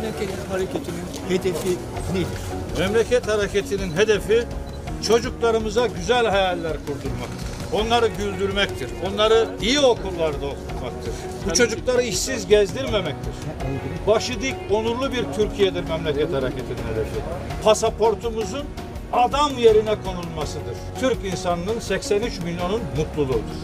Memleket hareketinin hedefi nedir? Memleket hareketinin hedefi çocuklarımıza güzel hayaller kurdurmaktır. Onları güldürmektir. Onları iyi okullarda okutmaktır. Bu çocukları işsiz gezdirmemektir. Başı dik, onurlu bir Türkiye'dir memleket hareketinin hedefi. Pasaportumuzun adam yerine konulmasıdır. Türk insanının 83 milyonun mutluluğudur.